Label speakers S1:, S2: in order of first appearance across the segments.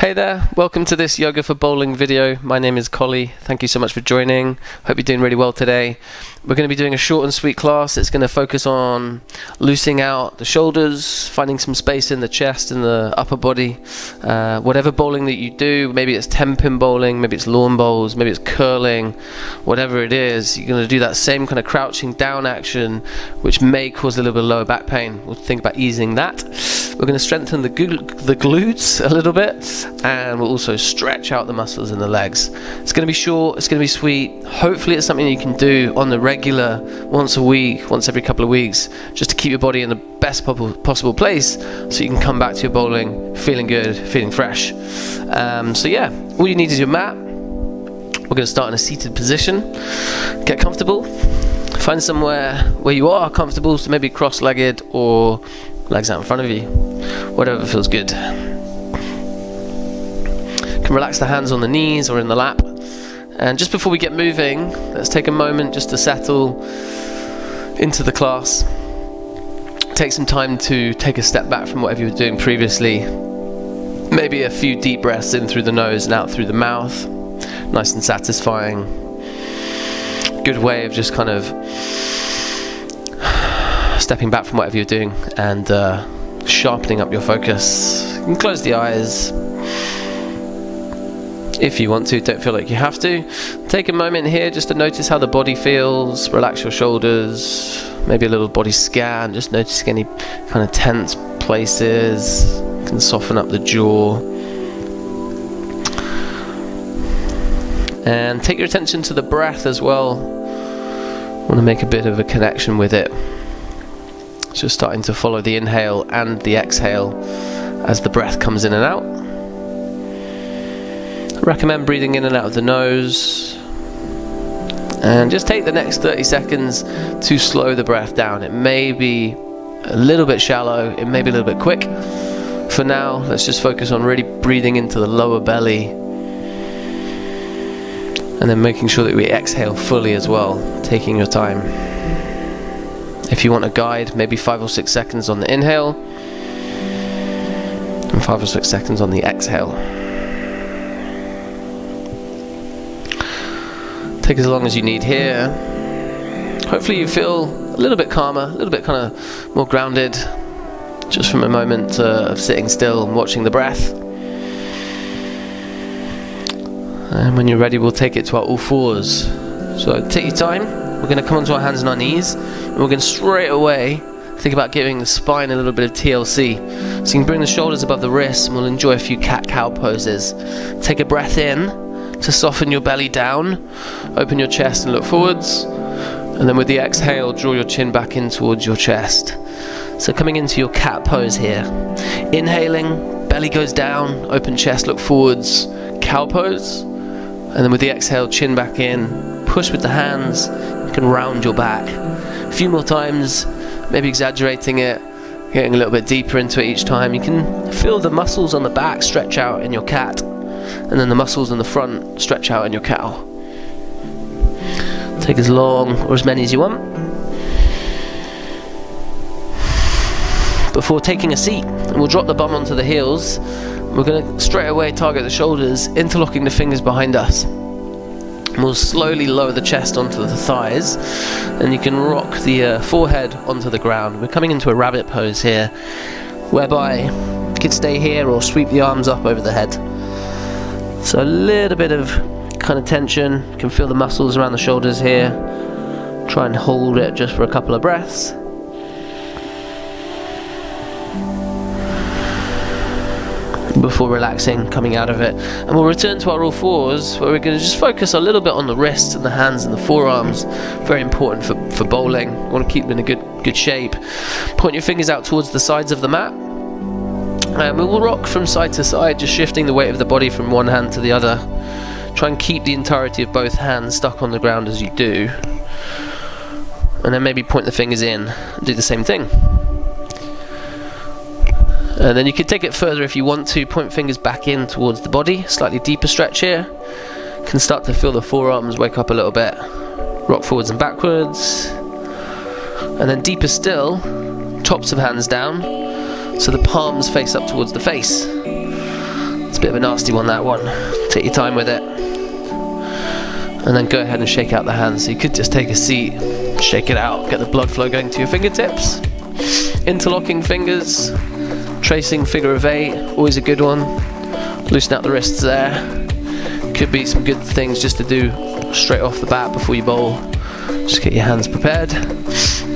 S1: Hey there, welcome to this Yoga for Bowling video. My name is Collie. Thank you so much for joining. Hope you're doing really well today. We're going to be doing a short and sweet class. It's going to focus on loosening out the shoulders, finding some space in the chest and the upper body. Uh, whatever bowling that you do, maybe it's 10 pin bowling, maybe it's lawn bowls, maybe it's curling, whatever it is, you're going to do that same kind of crouching down action, which may cause a little bit of lower back pain. We'll think about easing that. We're going to strengthen the, the glutes a little bit and we'll also stretch out the muscles in the legs. It's going to be short, it's going to be sweet. Hopefully, it's something you can do on the regular, once a week, once every couple of weeks, just to keep your body in the best possible place so you can come back to your bowling feeling good, feeling fresh. Um, so, yeah, all you need is your mat. We're going to start in a seated position. Get comfortable. Find somewhere where you are comfortable, so maybe cross legged or legs out in front of you, whatever feels good can relax the hands on the knees or in the lap. And just before we get moving, let's take a moment just to settle into the class. Take some time to take a step back from whatever you were doing previously. Maybe a few deep breaths in through the nose and out through the mouth. Nice and satisfying. Good way of just kind of stepping back from whatever you're doing and uh, sharpening up your focus. You can close the eyes, if you want to, don't feel like you have to. Take a moment here just to notice how the body feels, relax your shoulders, maybe a little body scan, just noticing any kind of tense places, can soften up the jaw. And take your attention to the breath as well. Want to make a bit of a connection with it. Just starting to follow the inhale and the exhale as the breath comes in and out. Recommend breathing in and out of the nose. And just take the next 30 seconds to slow the breath down. It may be a little bit shallow, it may be a little bit quick. For now, let's just focus on really breathing into the lower belly and then making sure that we exhale fully as well, taking your time. If you want a guide, maybe five or six seconds on the inhale and five or six seconds on the exhale. Take as long as you need here. Hopefully you feel a little bit calmer, a little bit kind of more grounded, just from a moment uh, of sitting still and watching the breath. And when you're ready, we'll take it to our all fours. So take your time. We're going to come onto our hands and our knees, and we're going to straight away think about giving the spine a little bit of TLC. So you can bring the shoulders above the wrists, and we'll enjoy a few cat-cow poses. Take a breath in to soften your belly down. Open your chest and look forwards. And then with the exhale, draw your chin back in towards your chest. So coming into your cat pose here. Inhaling, belly goes down, open chest, look forwards, cow pose. And then with the exhale, chin back in, push with the hands, you can round your back. A few more times, maybe exaggerating it, getting a little bit deeper into it each time. You can feel the muscles on the back stretch out in your cat and then the muscles in the front stretch out in your cow. Take as long or as many as you want. Before taking a seat, we'll drop the bum onto the heels. We're going to straight away target the shoulders, interlocking the fingers behind us. we'll slowly lower the chest onto the thighs, and you can rock the uh, forehead onto the ground. We're coming into a rabbit pose here, whereby you could stay here or sweep the arms up over the head. So a little bit of kind of tension, you can feel the muscles around the shoulders here. Try and hold it just for a couple of breaths. before relaxing, coming out of it. And we'll return to our all fours where we're going to just focus a little bit on the wrists and the hands and the forearms. Very important for, for bowling. Want to keep them in a good, good shape. Point your fingers out towards the sides of the mat and we will rock from side to side, just shifting the weight of the body from one hand to the other. Try and keep the entirety of both hands stuck on the ground as you do. And then maybe point the fingers in do the same thing. And then you can take it further if you want to. Point fingers back in towards the body. Slightly deeper stretch here. Can start to feel the forearms wake up a little bit. Rock forwards and backwards. And then deeper still, tops of hands down so the palms face up towards the face. It's a bit of a nasty one, that one. Take your time with it. And then go ahead and shake out the hands. So you could just take a seat, shake it out, get the blood flow going to your fingertips. Interlocking fingers, tracing figure of eight, always a good one. Loosen out the wrists there. Could be some good things just to do straight off the bat before you bowl. Just get your hands prepared.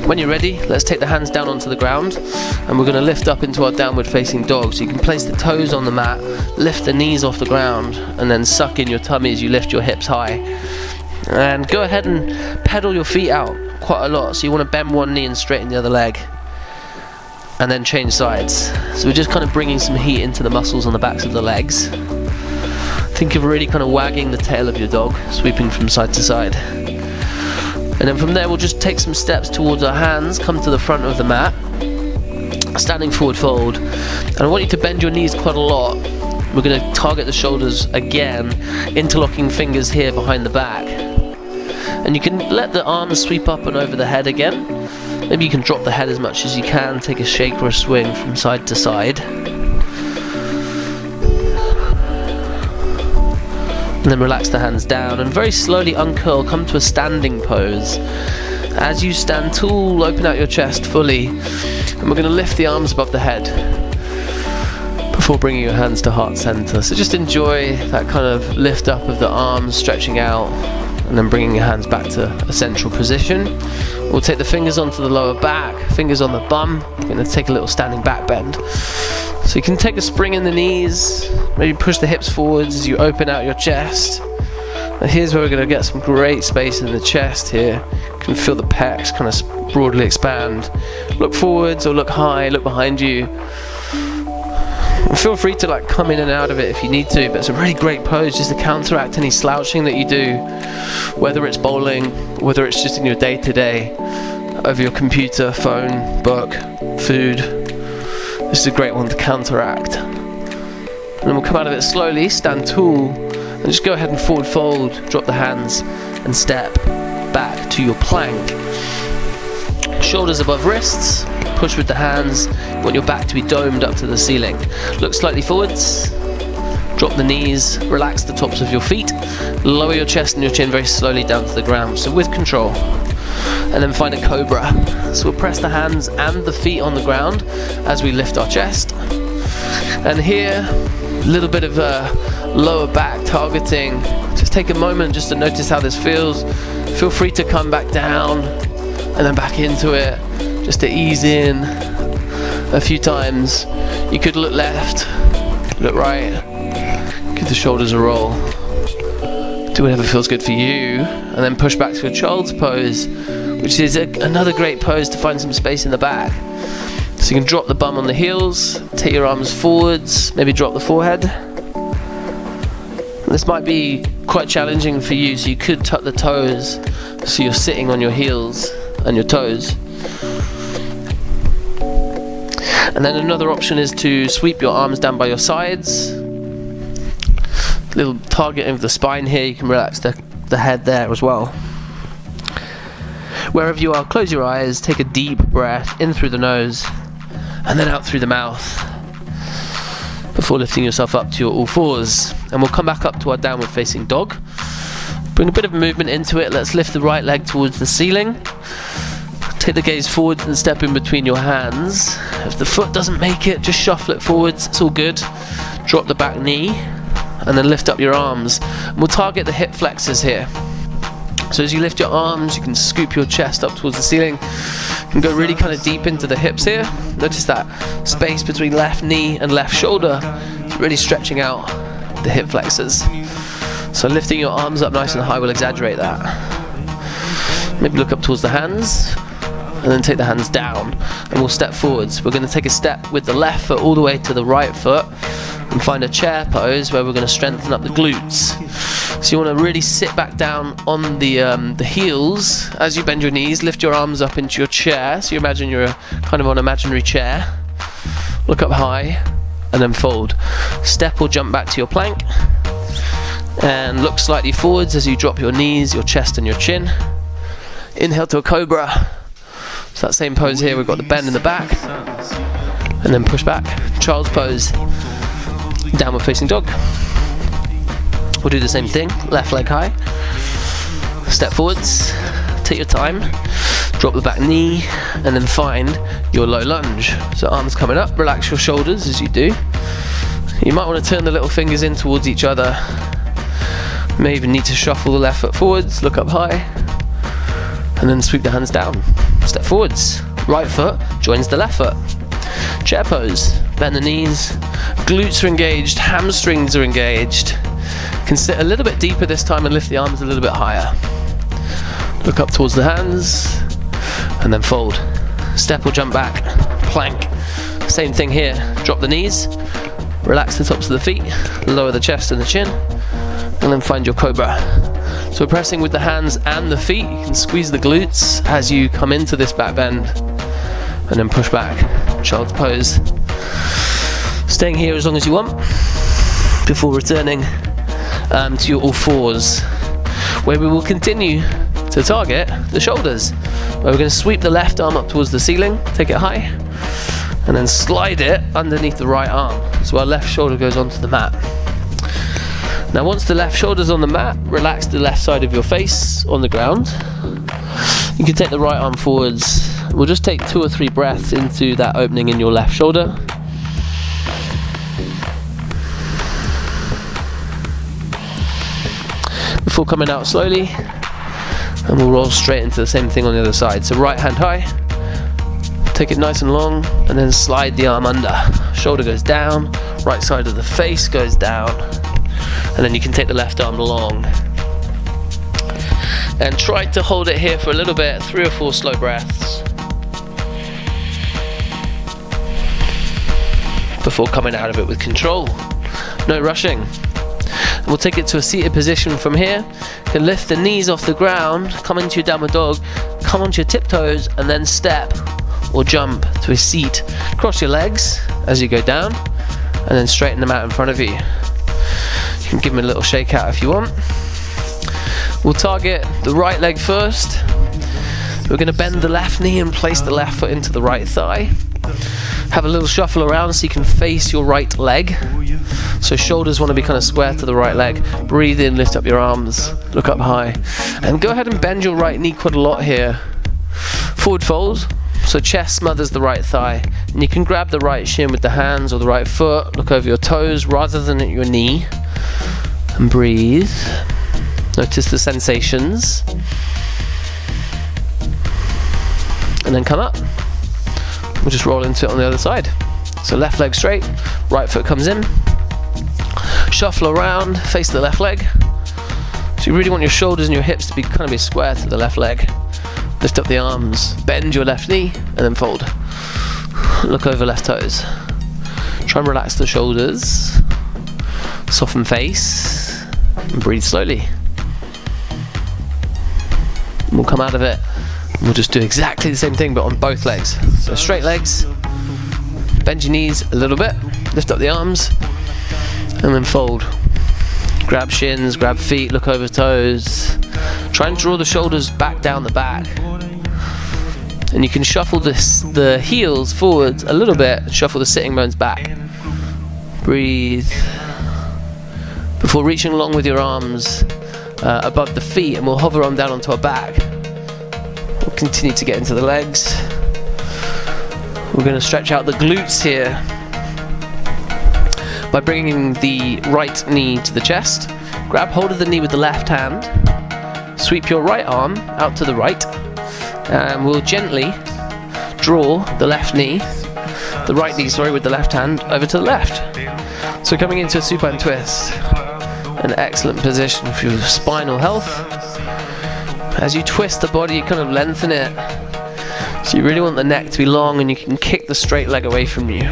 S1: When you're ready, let's take the hands down onto the ground and we're going to lift up into our downward facing dog. So you can place the toes on the mat, lift the knees off the ground, and then suck in your tummy as you lift your hips high. And go ahead and pedal your feet out quite a lot. So you want to bend one knee and straighten the other leg. And then change sides. So we're just kind of bringing some heat into the muscles on the backs of the legs. Think of really kind of wagging the tail of your dog, sweeping from side to side. And then from there we'll just take some steps towards our hands, come to the front of the mat, standing forward fold. And I want you to bend your knees quite a lot. We're going to target the shoulders again, interlocking fingers here behind the back. And you can let the arms sweep up and over the head again. Maybe you can drop the head as much as you can, take a shake or a swing from side to side. And then relax the hands down and very slowly uncurl, come to a standing pose. As you stand tall, open out your chest fully, and we're going to lift the arms above the head before bringing your hands to heart center. So just enjoy that kind of lift up of the arms, stretching out, and then bringing your hands back to a central position. We'll take the fingers onto the lower back, fingers on the bum. We're going to take a little standing back bend. So you can take a spring in the knees, maybe push the hips forwards as you open out your chest. And here's where we're going to get some great space in the chest here. You can feel the pecs kind of broadly expand. Look forwards or look high, look behind you. Feel free to like come in and out of it if you need to, but it's a really great pose just to counteract any slouching that you do, whether it's bowling, whether it's just in your day to day, over your computer, phone, book, food, this is a great one to counteract. And we'll come out of it slowly, stand tall, and just go ahead and forward fold, drop the hands, and step back to your plank. Shoulders above wrists, push with the hands, want your back to be domed up to the ceiling. Look slightly forwards, drop the knees, relax the tops of your feet, lower your chest and your chin very slowly down to the ground, so with control and then find a cobra. So we'll press the hands and the feet on the ground as we lift our chest. And here, a little bit of a lower back targeting. Just take a moment just to notice how this feels. Feel free to come back down and then back into it, just to ease in a few times. You could look left, look right, give the shoulders a roll. Do whatever feels good for you, and then push back to a child's pose which is a, another great pose to find some space in the back. So you can drop the bum on the heels, take your arms forwards, maybe drop the forehead. This might be quite challenging for you, so you could tuck the toes so you're sitting on your heels and your toes. And then another option is to sweep your arms down by your sides. Little target of the spine here, you can relax the, the head there as well. Wherever you are, close your eyes, take a deep breath in through the nose and then out through the mouth before lifting yourself up to your all fours. And we'll come back up to our downward facing dog. Bring a bit of movement into it. Let's lift the right leg towards the ceiling. Take the gaze forwards and step in between your hands. If the foot doesn't make it, just shuffle it forwards. It's all good. Drop the back knee and then lift up your arms. And we'll target the hip flexors here. So as you lift your arms, you can scoop your chest up towards the ceiling. You can go really kind of deep into the hips here. Notice that space between left knee and left shoulder. really stretching out the hip flexors. So lifting your arms up nice and high will exaggerate that. Maybe look up towards the hands and then take the hands down and we'll step forwards. We're going to take a step with the left foot all the way to the right foot and find a chair pose where we're going to strengthen up the glutes. So you want to really sit back down on the um, the heels as you bend your knees, lift your arms up into your chair. So you imagine you're kind of on an imaginary chair. Look up high and then fold. Step or jump back to your plank and look slightly forwards as you drop your knees, your chest and your chin. Inhale to a cobra. So that same pose here, we've got the bend in the back and then push back. Child's pose. Downward facing dog. We'll do the same thing, left leg high. Step forwards, take your time, drop the back knee, and then find your low lunge. So arms coming up, relax your shoulders as you do. You might want to turn the little fingers in towards each other. May even need to shuffle the left foot forwards, look up high, and then sweep the hands down. Step forwards, right foot joins the left foot. Chair pose, bend the knees, glutes are engaged, hamstrings are engaged. Can sit a little bit deeper this time and lift the arms a little bit higher. Look up towards the hands, and then fold. Step or jump back, plank. Same thing here, drop the knees, relax the tops of the feet, lower the chest and the chin, and then find your cobra. So we're pressing with the hands and the feet. You can squeeze the glutes as you come into this back bend and then push back. Child's pose. Staying here as long as you want before returning um, to your all fours, where we will continue to target the shoulders. Where we're going to sweep the left arm up towards the ceiling, take it high, and then slide it underneath the right arm. So our left shoulder goes onto the mat. Now once the left shoulder's on the mat, relax the left side of your face on the ground. You can take the right arm forwards. We'll just take two or three breaths into that opening in your left shoulder. Before coming out slowly, and we'll roll straight into the same thing on the other side. So right hand high, take it nice and long, and then slide the arm under. Shoulder goes down, right side of the face goes down, and then you can take the left arm long. And try to hold it here for a little bit, three or four slow breaths. Before coming out of it with control. No rushing. We'll take it to a seated position from here. You can lift the knees off the ground, come into your downward dog, come onto your tiptoes, and then step or jump to a seat. Cross your legs as you go down, and then straighten them out in front of you. Can give them a little shake out if you want. We'll target the right leg first. We're going to bend the left knee and place the left foot into the right thigh. Have a little shuffle around so you can face your right leg. So shoulders want to be kind of square to the right leg. Breathe in, lift up your arms, look up high. And go ahead and bend your right knee quite a lot here. Forward fold, so chest smothers the right thigh. And you can grab the right shin with the hands or the right foot, look over your toes rather than at your knee. And breathe. Notice the sensations. And then come up. We'll just roll into it on the other side. So left leg straight, right foot comes in. Shuffle around, face the left leg. So you really want your shoulders and your hips to be kind of be square to the left leg. Lift up the arms, bend your left knee, and then fold. Look over left toes. Try and relax the shoulders. Soften face. And breathe slowly. We'll come out of it. We'll just do exactly the same thing, but on both legs. So straight legs, bend your knees a little bit, lift up the arms, and then fold. Grab shins, grab feet, look over toes. Try and draw the shoulders back down the back. And you can shuffle this, the heels forwards a little bit, shuffle the sitting bones back. Breathe. Before reaching along with your arms uh, above the feet, and we'll hover on down onto our back. We'll continue to get into the legs. We're going to stretch out the glutes here by bringing the right knee to the chest. Grab hold of the knee with the left hand. Sweep your right arm out to the right. And we'll gently draw the left knee, the right knee, sorry, with the left hand over to the left. So coming into a supine twist. An excellent position for your spinal health. As you twist the body, you kind of lengthen it. So you really want the neck to be long and you can kick the straight leg away from you.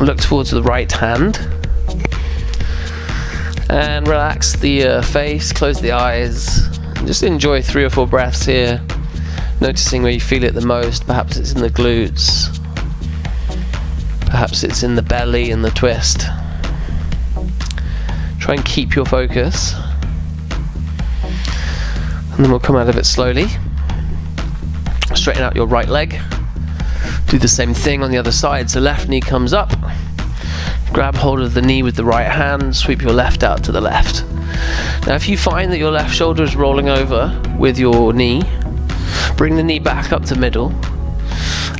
S1: Look towards the right hand. And relax the uh, face, close the eyes. Just enjoy three or four breaths here. Noticing where you feel it the most. Perhaps it's in the glutes. Perhaps it's in the belly and the twist. Try and keep your focus. And then we'll come out of it slowly. Straighten out your right leg. Do the same thing on the other side. So left knee comes up. grab hold of the knee with the right hand, sweep your left out to the left. Now, if you find that your left shoulder is rolling over with your knee, bring the knee back up to middle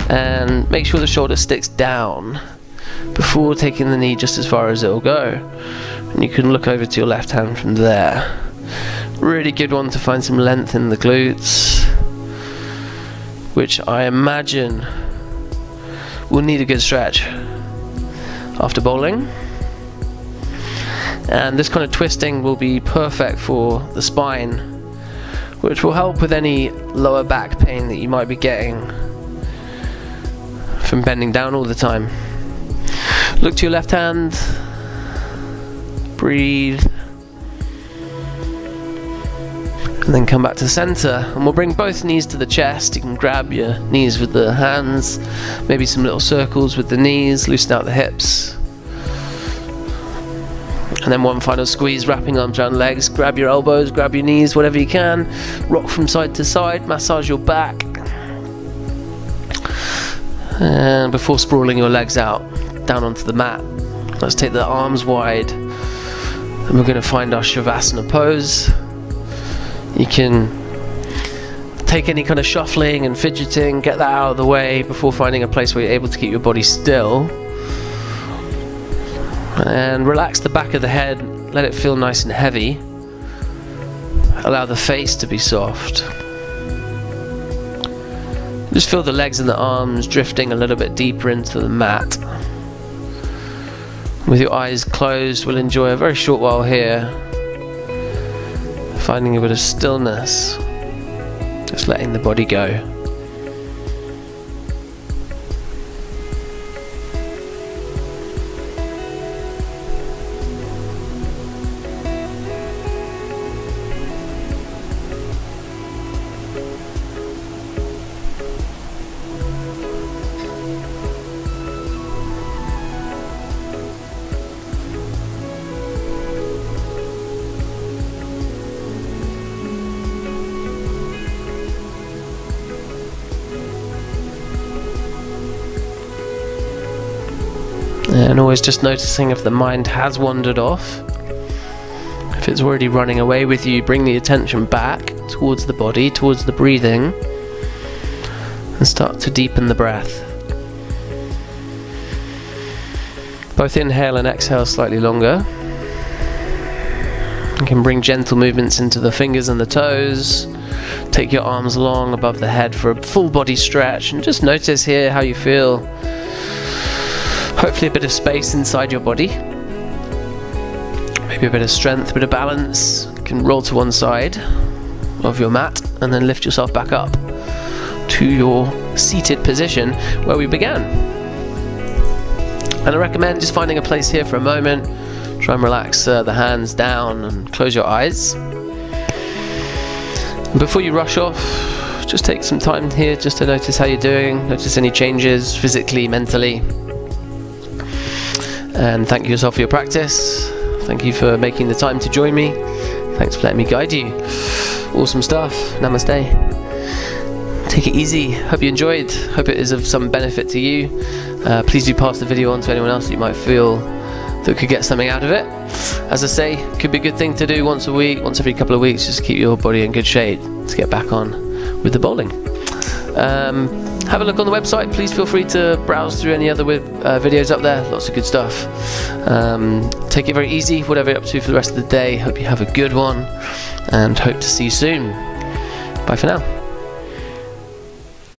S1: and make sure the shoulder sticks down before taking the knee just as far as it'll go. And you can look over to your left hand from there. Really good one to find some length in the glutes, which I imagine will need a good stretch after bowling. And this kind of twisting will be perfect for the spine, which will help with any lower back pain that you might be getting from bending down all the time. Look to your left hand, breathe, and then come back to center and we'll bring both knees to the chest. You can grab your knees with the hands maybe some little circles with the knees loosen out the hips. And then one final squeeze wrapping arms around legs. Grab your elbows grab your knees whatever you can. Rock from side to side massage your back. And before sprawling your legs out down onto the mat. Let's take the arms wide and we're going to find our shavasana pose you can take any kind of shuffling and fidgeting, get that out of the way before finding a place where you're able to keep your body still. And relax the back of the head, let it feel nice and heavy. Allow the face to be soft. Just feel the legs and the arms drifting a little bit deeper into the mat. With your eyes closed, we'll enjoy a very short while here finding a bit of stillness, just letting the body go. Always just noticing if the mind has wandered off. If it's already running away with you, bring the attention back towards the body, towards the breathing, and start to deepen the breath. Both inhale and exhale slightly longer. You can bring gentle movements into the fingers and the toes. Take your arms long above the head for a full body stretch and just notice here how you feel Hopefully a bit of space inside your body. Maybe a bit of strength, a bit of balance. You can roll to one side of your mat and then lift yourself back up to your seated position where we began. And I recommend just finding a place here for a moment. Try and relax uh, the hands down and close your eyes. And before you rush off, just take some time here just to notice how you're doing, notice any changes physically, mentally. And thank you yourself for your practice. Thank you for making the time to join me. Thanks for letting me guide you. Awesome stuff. Namaste. Take it easy. Hope you enjoyed. Hope it is of some benefit to you. Uh, please do pass the video on to anyone else that you might feel that could get something out of it. As I say, could be a good thing to do once a week, once every couple of weeks, just to keep your body in good shape to get back on with the bowling. Um, have a look on the website. Please feel free to browse through any other uh, videos up there. Lots of good stuff. Um, take it very easy, whatever you're up to for the rest of the day. Hope you have a good one and hope to see you soon. Bye for now.